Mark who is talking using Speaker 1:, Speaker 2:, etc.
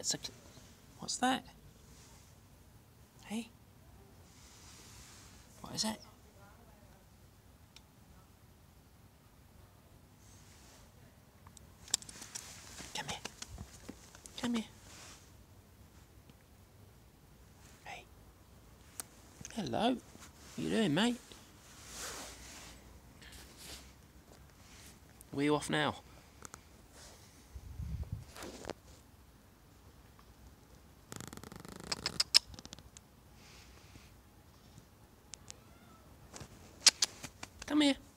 Speaker 1: It's a. What's that? Hey? What is it? Come here. Come here. Hey. Hello. What you doing, mate? Where you off now? Tam je.